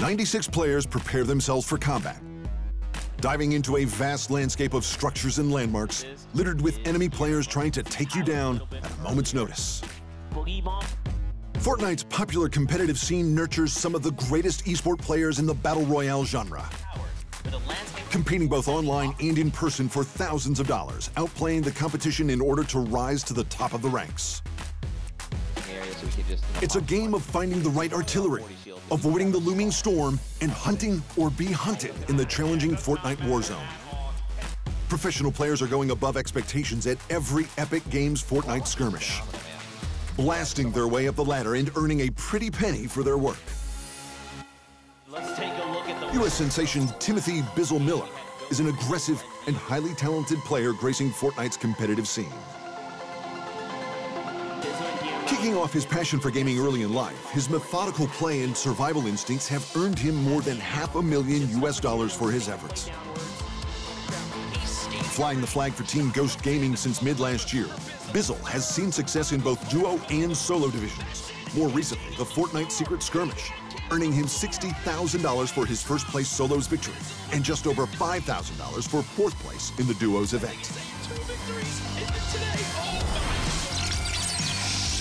96 players prepare themselves for combat, diving into a vast landscape of structures and landmarks littered with enemy players trying to take you down at a moment's notice. Fortnite's popular competitive scene nurtures some of the greatest esport players in the Battle Royale genre. Competing both online and in person for thousands of dollars, outplaying the competition in order to rise to the top of the ranks. It's a game of finding the right artillery, avoiding the looming storm, and hunting or be hunted in the challenging Fortnite warzone. Professional players are going above expectations at every Epic Games Fortnite skirmish, blasting their way up the ladder and earning a pretty penny for their work. U.S. sensation Timothy Bizzle Miller is an aggressive and highly talented player gracing Fortnite's competitive scene. Kicking off his passion for gaming early in life, his methodical play and survival instincts have earned him more than half a million US dollars for his efforts. Flying the flag for Team Ghost Gaming since mid last year, Bizzle has seen success in both duo and solo divisions. More recently, the Fortnite Secret Skirmish, earning him $60,000 for his first place solos victory and just over $5,000 for fourth place in the duos event.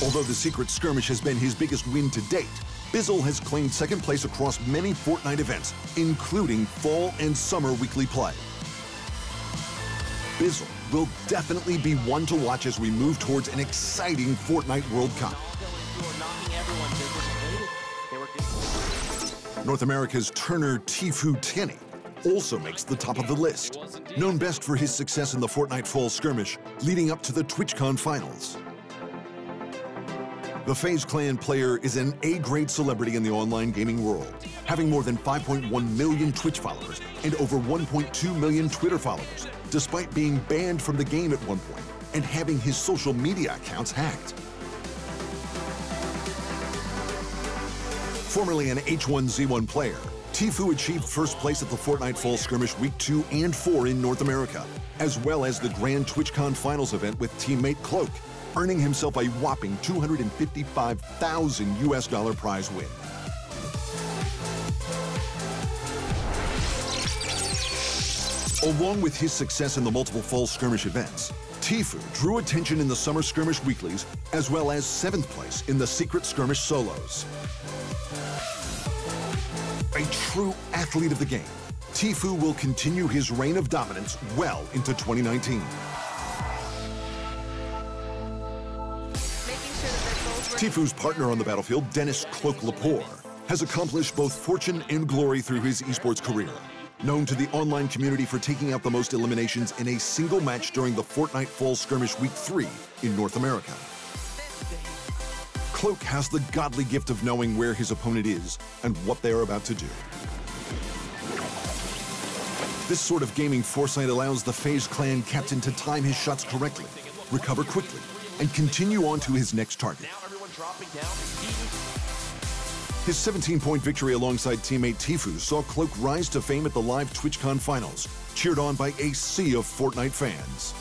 Although the Secret Skirmish has been his biggest win to date, Bizzle has claimed second place across many Fortnite events, including fall and summer weekly play. Bizzle will definitely be one to watch as we move towards an exciting Fortnite World Cup. North America's Turner Tfue Tenney also makes the top of the list, known best for his success in the Fortnite Fall Skirmish leading up to the TwitchCon finals. The FaZe Clan player is an A-grade celebrity in the online gaming world, having more than 5.1 million Twitch followers and over 1.2 million Twitter followers, despite being banned from the game at one point and having his social media accounts hacked. Formerly an H1Z1 player, Tfue achieved first place at the Fortnite Fall Skirmish Week 2 and 4 in North America, as well as the Grand TwitchCon Finals event with teammate Cloak, earning himself a whopping 255,000 US dollar prize win. Along with his success in the multiple fall skirmish events, Tfue drew attention in the summer skirmish weeklies as well as seventh place in the secret skirmish solos. A true athlete of the game, Tfue will continue his reign of dominance well into 2019. Tfue's partner on the battlefield, Dennis Cloak Lepore, has accomplished both fortune and glory through his esports career. Known to the online community for taking out the most eliminations in a single match during the Fortnite Fall Skirmish Week 3 in North America. Cloak has the godly gift of knowing where his opponent is and what they are about to do. This sort of gaming foresight allows the FaZe clan captain to time his shots correctly, recover quickly, and continue on to his next target. His 17-point victory alongside teammate Tfue saw Cloak rise to fame at the live TwitchCon finals, cheered on by a sea of Fortnite fans.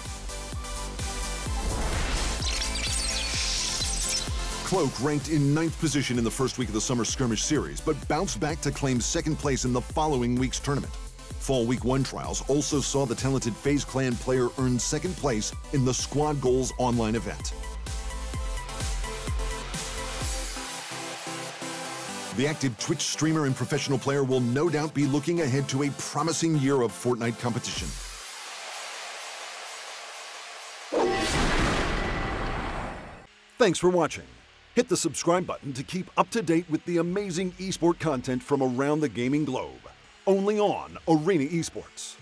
Cloak ranked in ninth position in the first week of the Summer Skirmish Series, but bounced back to claim second place in the following week's tournament. Fall Week 1 trials also saw the talented FaZe Clan player earn second place in the Squad Goals online event. The active Twitch streamer and professional player will no doubt be looking ahead to a promising year of Fortnite competition. Thanks for watching. Hit the subscribe button to keep up to date with the amazing esport content from around the gaming globe. Only on Arena Esports.